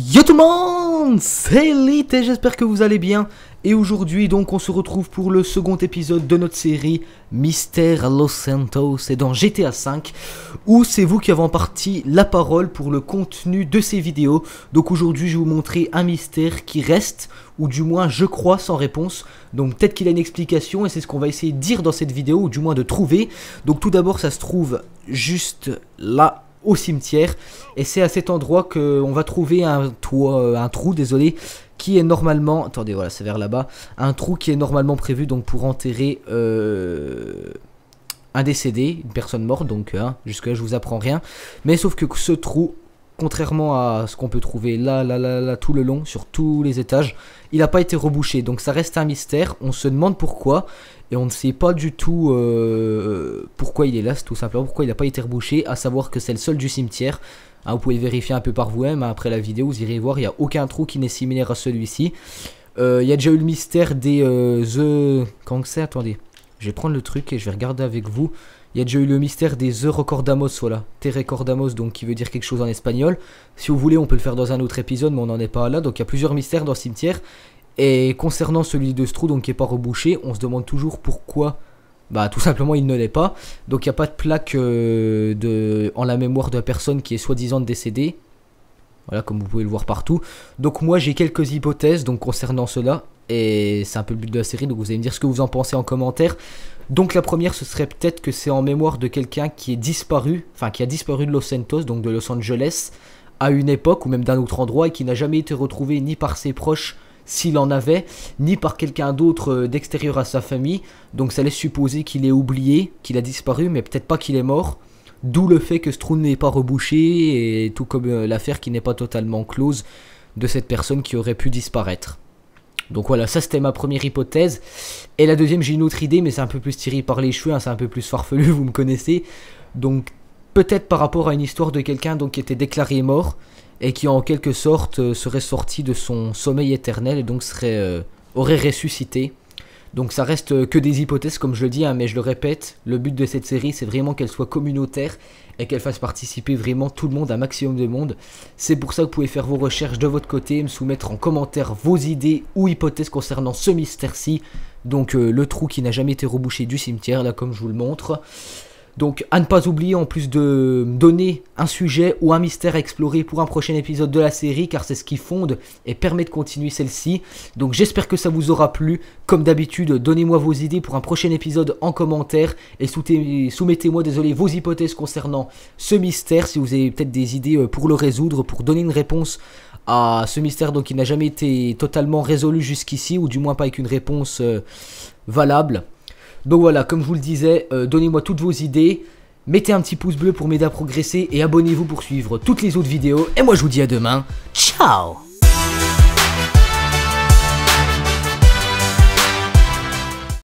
Yo tout le monde, c'est Elite et j'espère que vous allez bien. Et aujourd'hui donc on se retrouve pour le second épisode de notre série Mystère Los Santos et dans GTA V où c'est vous qui avez en partie la parole pour le contenu de ces vidéos. Donc aujourd'hui je vais vous montrer un mystère qui reste ou du moins je crois sans réponse. Donc peut-être qu'il a une explication et c'est ce qu'on va essayer de dire dans cette vidéo ou du moins de trouver. Donc tout d'abord ça se trouve juste là au cimetière. Et c'est à cet endroit qu'on va trouver un, euh, un trou, désolé, qui est normalement... Attendez, voilà, c'est vers là-bas. Un trou qui est normalement prévu donc pour enterrer euh, un décédé, une personne morte. Donc hein, jusque-là, je vous apprends rien. Mais sauf que ce trou, contrairement à ce qu'on peut trouver là, là, là, là, tout le long, sur tous les étages, il n'a pas été rebouché. Donc ça reste un mystère. On se demande pourquoi. Et on ne sait pas du tout euh, pourquoi il est là, tout simplement, pourquoi il n'a pas été rebouché, à savoir que c'est le seul du cimetière. Hein, vous pouvez vérifier un peu par vous-même, hein, après la vidéo, vous irez voir, il n'y a aucun trou qui n'est similaire à celui-ci. Euh, il y a déjà eu le mystère des euh, The... Quand c'est? Attendez, je vais prendre le truc et je vais regarder avec vous. Il y a déjà eu le mystère des The Recordamos, voilà. Te Recordamos, donc qui veut dire quelque chose en espagnol. Si vous voulez, on peut le faire dans un autre épisode, mais on n'en est pas là. Donc il y a plusieurs mystères dans le cimetière. Et concernant celui de Stroud, donc qui n'est pas rebouché, on se demande toujours pourquoi. Bah tout simplement il ne l'est pas. Donc il n'y a pas de plaque euh, en la mémoire de la personne qui est soi-disant décédée. Voilà, comme vous pouvez le voir partout. Donc moi j'ai quelques hypothèses donc concernant cela. Et c'est un peu le but de la série, donc vous allez me dire ce que vous en pensez en commentaire. Donc la première, ce serait peut-être que c'est en mémoire de quelqu'un qui est disparu, enfin qui a disparu de Los Santos, donc de Los Angeles, à une époque ou même d'un autre endroit et qui n'a jamais été retrouvé ni par ses proches s'il en avait, ni par quelqu'un d'autre euh, d'extérieur à sa famille. Donc ça laisse supposer qu'il est oublié, qu'il a disparu, mais peut-être pas qu'il est mort. D'où le fait que ce trou n'est pas rebouché, et tout comme euh, l'affaire qui n'est pas totalement close de cette personne qui aurait pu disparaître. Donc voilà, ça c'était ma première hypothèse. Et la deuxième, j'ai une autre idée, mais c'est un peu plus tiré par les cheveux, hein, c'est un peu plus farfelu, vous me connaissez. Donc peut-être par rapport à une histoire de quelqu'un donc qui était déclaré mort et qui en quelque sorte euh, serait sorti de son sommeil éternel et donc serait, euh, aurait ressuscité. Donc ça reste euh, que des hypothèses comme je le dis, hein, mais je le répète, le but de cette série c'est vraiment qu'elle soit communautaire et qu'elle fasse participer vraiment tout le monde, un maximum de monde. C'est pour ça que vous pouvez faire vos recherches de votre côté, me soumettre en commentaire vos idées ou hypothèses concernant ce mystère-ci. Donc le trou qui n'a jamais été rebouché du cimetière, là comme je vous le montre. Donc à ne pas oublier en plus de donner un sujet ou un mystère à explorer pour un prochain épisode de la série car c'est ce qui fonde et permet de continuer celle-ci. Donc j'espère que ça vous aura plu. Comme d'habitude, donnez-moi vos idées pour un prochain épisode en commentaire et soumettez-moi désolé vos hypothèses concernant ce mystère si vous avez peut-être des idées euh, pour le résoudre, pour donner une réponse à ce mystère donc qui n'a jamais été totalement résolu jusqu'ici ou du moins pas avec une réponse euh, valable. Donc voilà, comme je vous le disais, euh, donnez-moi toutes vos idées. Mettez un petit pouce bleu pour m'aider à progresser et abonnez-vous pour suivre toutes les autres vidéos. Et moi je vous dis à demain. Ciao